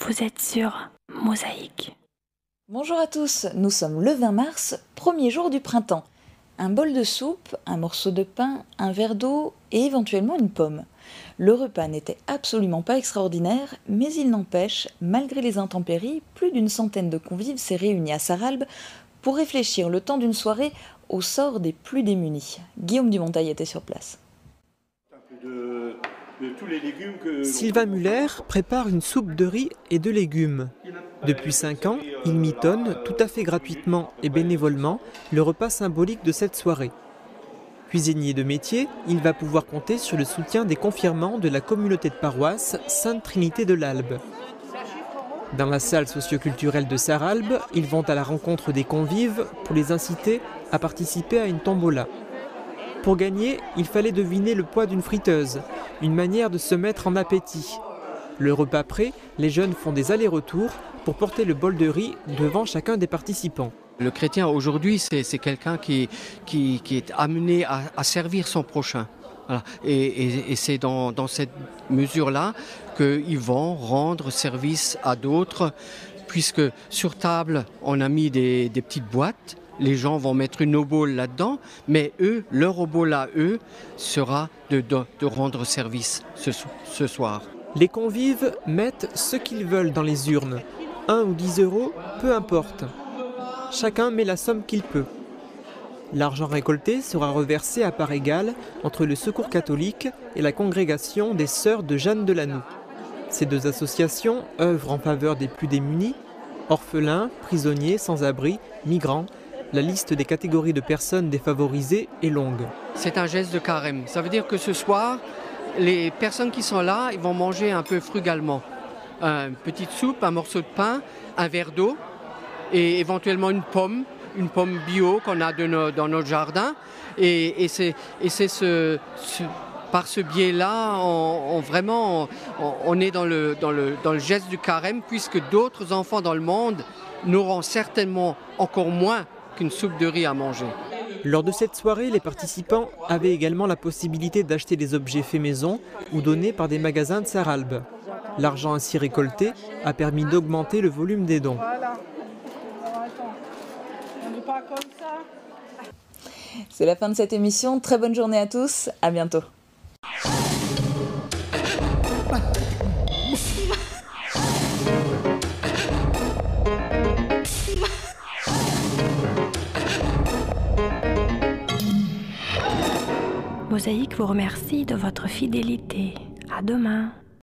Vous êtes sur Mosaïque. Bonjour à tous, nous sommes le 20 mars, premier jour du printemps. Un bol de soupe, un morceau de pain, un verre d'eau et éventuellement une pomme. Le repas n'était absolument pas extraordinaire, mais il n'empêche, malgré les intempéries, plus d'une centaine de convives s'est réunis à Saralbe pour réfléchir le temps d'une soirée au sort des plus démunis. Guillaume Dumontail était sur place. Sylvain Muller prépare une soupe de riz et de légumes. Depuis 5 ans, il mitonne tout à fait gratuitement et bénévolement le repas symbolique de cette soirée. Cuisinier de métier, il va pouvoir compter sur le soutien des confirmants de la communauté de paroisse Sainte Trinité de l'Albe. Dans la salle socioculturelle de Saralbe, ils vont à la rencontre des convives pour les inciter à participer à une tombola. Pour gagner, il fallait deviner le poids d'une friteuse, une manière de se mettre en appétit. Le repas prêt, les jeunes font des allers-retours pour porter le bol de riz devant chacun des participants. Le chrétien aujourd'hui, c'est quelqu'un qui, est amené à, servir son prochain. Et, c'est dans, cette mesure-là qu'ils vont rendre service à d'autres, puisque sur table, on a mis des, petites boîtes. Les gens vont mettre une obole là-dedans, mais eux, leur obole à eux sera de, rendre service ce, soir. Les convives mettent ce qu'ils veulent dans les urnes. 1 ou 10 euros, peu importe. Chacun met la somme qu'il peut. L'argent récolté sera reversé à part égale entre le Secours catholique et la congrégation des Sœurs de Jeanne de Lanoux. Ces deux associations œuvrent en faveur des plus démunis, orphelins, prisonniers, sans-abri, migrants. La liste des catégories de personnes défavorisées est longue. C'est un geste de carême. Ça veut dire que ce soir, les personnes qui sont là, ils vont manger un peu frugalement. Une petite soupe, un morceau de pain, un verre d'eau et éventuellement une pomme une pomme bio qu'on a dans notre jardin. Et, c'est ce, par ce biais-là, on, vraiment, on, est dans le, dans, le, dans le geste du carême, puisque d'autres enfants dans le monde n'auront certainement encore moins qu'une soupe de riz à manger. Lors de cette soirée, les participants avaient également la possibilité d'acheter des objets faits maison ou donnés par des magasins de Saralbe. L'argent ainsi récolté a permis d'augmenter le volume des dons. C'est la fin de cette émission. Très bonne journée à tous. À bientôt. Mosaïque vous remercie de votre fidélité. À demain.